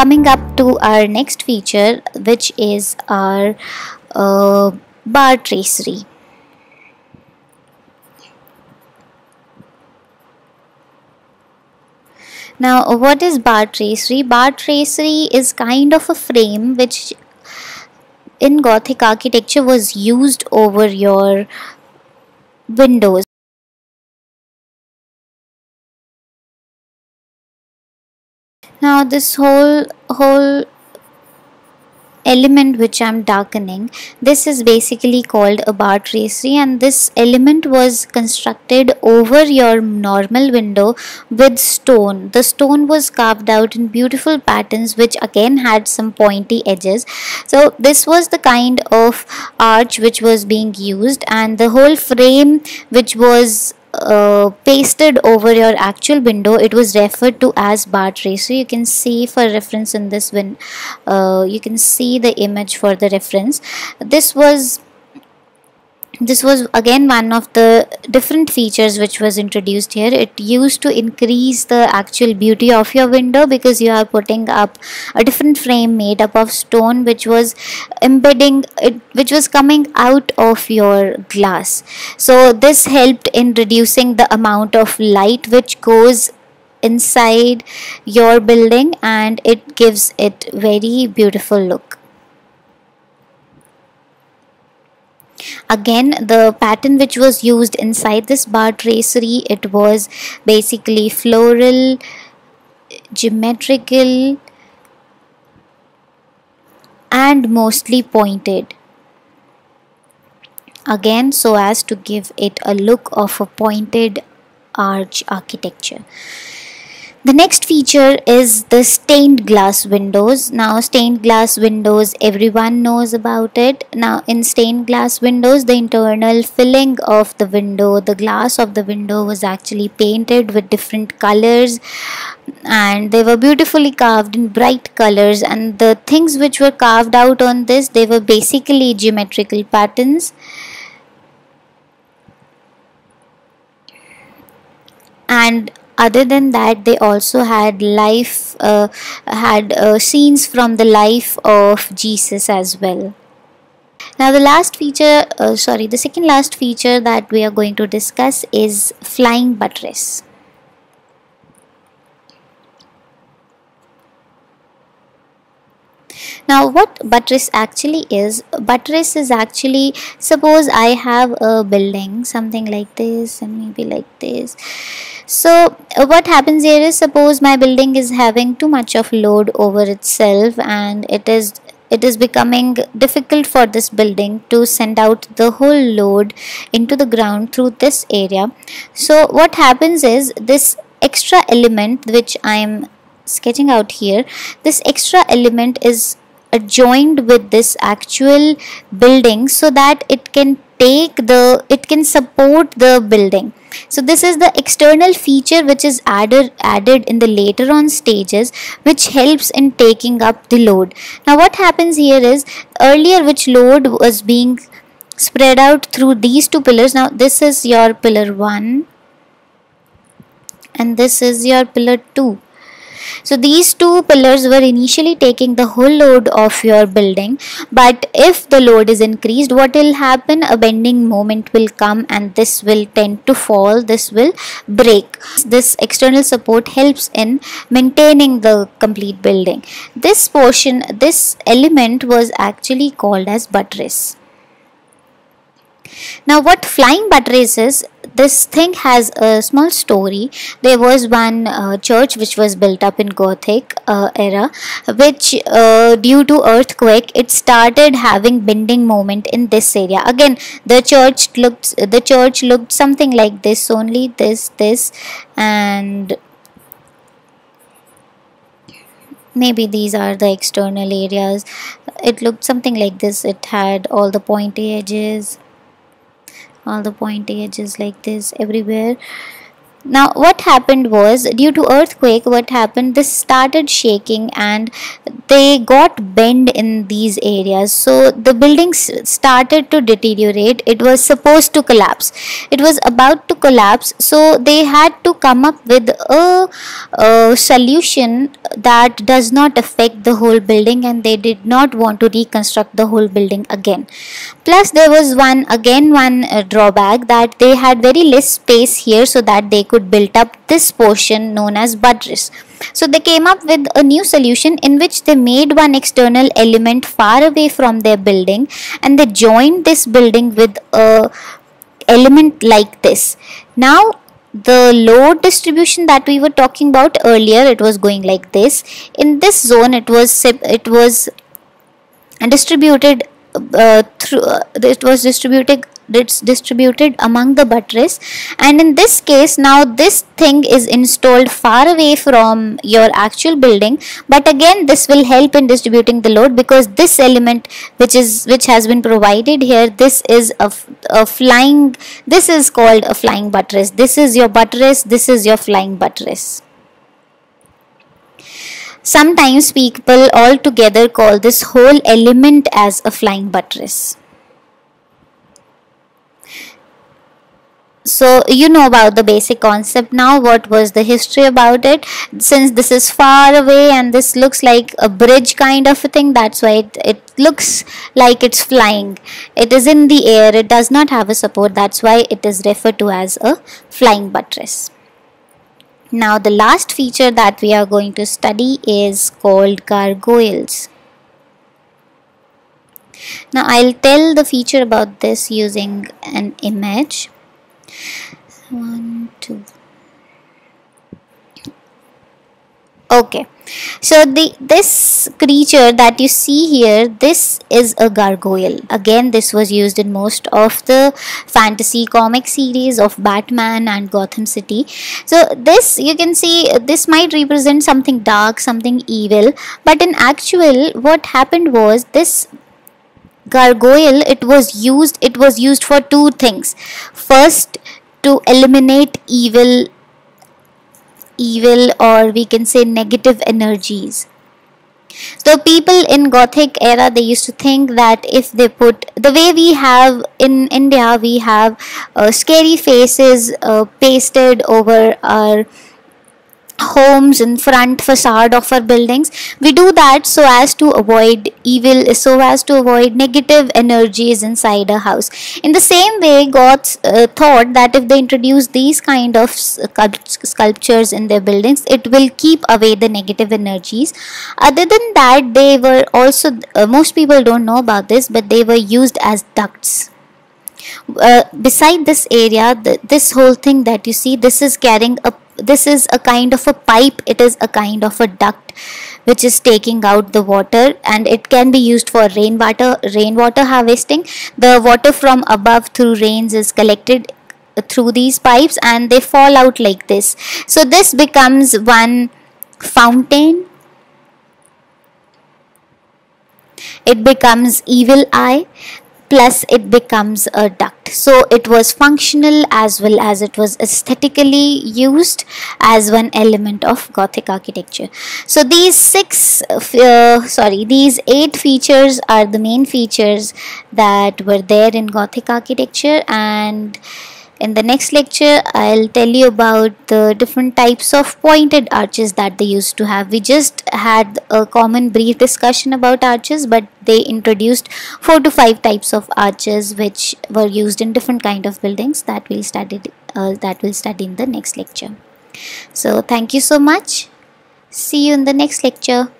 coming up to our next feature which is our uh, bar tracery Now, what is bar tracery? Bar tracery is kind of a frame which in Gothic architecture was used over your windows. Now, this whole whole element which I'm darkening this is basically called a bar tracery and this element was constructed over your normal window with stone. The stone was carved out in beautiful patterns which again had some pointy edges. So this was the kind of arch which was being used and the whole frame which was uh, pasted over your actual window it was referred to as bar So you can see for reference in this win uh, you can see the image for the reference. This was this was again one of the different features which was introduced here. It used to increase the actual beauty of your window because you are putting up a different frame made up of stone which was embedding it which was coming out of your glass. So this helped in reducing the amount of light which goes inside your building and it gives it very beautiful look again the pattern which was used inside this bar tracery it was basically floral geometrical and mostly pointed. Again so as to give it a look of a pointed arch architecture the next feature is the stained glass windows. Now stained glass windows everyone knows about it. Now in stained glass windows the internal filling of the window, the glass of the window was actually painted with different colors and they were beautifully carved in bright colors and the things which were carved out on this they were basically geometrical patterns and other than that they also had life uh, had uh, scenes from the life of jesus as well. Now the last feature uh, sorry the second last feature that we are going to discuss is flying buttress now what buttress actually is? Buttress is actually suppose i have a building something like this and maybe like this. So uh, what happens here is suppose my building is having too much of load over itself and it is it is becoming difficult for this building to send out the whole load into the ground through this area. So what happens is this extra element which i am sketching out here this extra element is adjoined with this actual building so that it can take the it can support the building. So this is the external feature which is added added in the later on stages which helps in taking up the load. Now what happens here is earlier which load was being spread out through these two pillars now this is your pillar 1 and this is your pillar 2 so these two pillars were initially taking the whole load of your building but if the load is increased what will happen a bending moment will come and this will tend to fall this will break. This external support helps in maintaining the complete building. This portion this element was actually called as buttress. Now what flying buttress is this thing has a small story. There was one uh, church which was built up in Gothic uh, era, which uh, due to earthquake it started having bending moment in this area. Again, the church looked the church looked something like this only this this and maybe these are the external areas it looked something like this it had all the pointy edges all the pointy edges like this everywhere now what happened was due to earthquake what happened this started shaking and they got bend in these areas. So the buildings started to deteriorate. It was supposed to collapse. It was about to collapse. So they had to come up with a, a solution that does not affect the whole building and they did not want to reconstruct the whole building again. Plus there was one again one uh, drawback that they had very less space here so that they could build up this portion known as buttress. So they came up with a new solution in which they made one external element far away from their building and they joined this building with a element like this. Now the load distribution that we were talking about earlier it was going like this in this zone it was it was distributed uh, through uh, it was distributed it's distributed among the buttress. And in this case now this thing is installed far away from your actual building. But again this will help in distributing the load because this element which is which has been provided here this is a, a flying this is called a flying buttress. This is your buttress this is your flying buttress Sometimes people altogether call this whole element as a flying buttress. so you know about the basic concept now. What was the history about it? Since this is far away and this looks like a bridge kind of a thing that's why it, it looks like it's flying. It is in the air. It does not have a support. That's why it is referred to as a flying buttress now the last feature that we are going to study is called gargoyles. Now I'll tell the feature about this using an image. One two okay. So the this creature that you see here this is a gargoyle. Again this was used in most of the fantasy comic series of batman and gotham city. So this you can see this might represent something dark something evil. But in actual what happened was this gargoyle it was used it was used for two things. First to eliminate evil evil or we can say negative energies. So people in gothic era they used to think that if they put the way we have in india we have uh, scary faces uh, pasted over our homes in front facade of our buildings. We do that so as to avoid evil so as to avoid negative energies inside a house. In the same way god uh, thought that if they introduce these kind of sculptures in their buildings it will keep away the negative energies. Other than that they were also uh, most people don't know about this but they were used as ducts. Uh, beside this area the, this whole thing that you see this is carrying a this is a kind of a pipe it is a kind of a duct which is taking out the water and it can be used for rainwater rainwater harvesting. The water from above through rains is collected through these pipes and they fall out like this. So this becomes one fountain. It becomes evil eye plus it becomes a duct so it was functional as well as it was aesthetically used as one element of gothic architecture. So these six uh, sorry these eight features are the main features that were there in gothic architecture and in the next lecture, I'll tell you about the different types of pointed arches that they used to have. We just had a common brief discussion about arches, but they introduced four to five types of arches which were used in different kind of buildings that we'll study uh, that we'll study in the next lecture. So thank you so much. See you in the next lecture.